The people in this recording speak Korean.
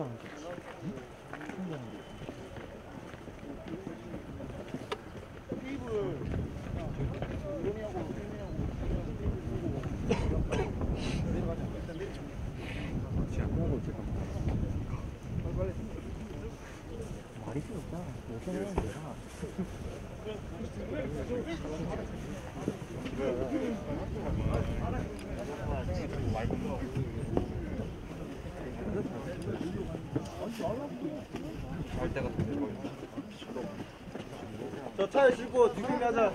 가는 거지. 충분한 거. 말이 필요 없잖아. 요새 하는 거야. 갈때가 더 저 차에 싣고 뒷길이 하자.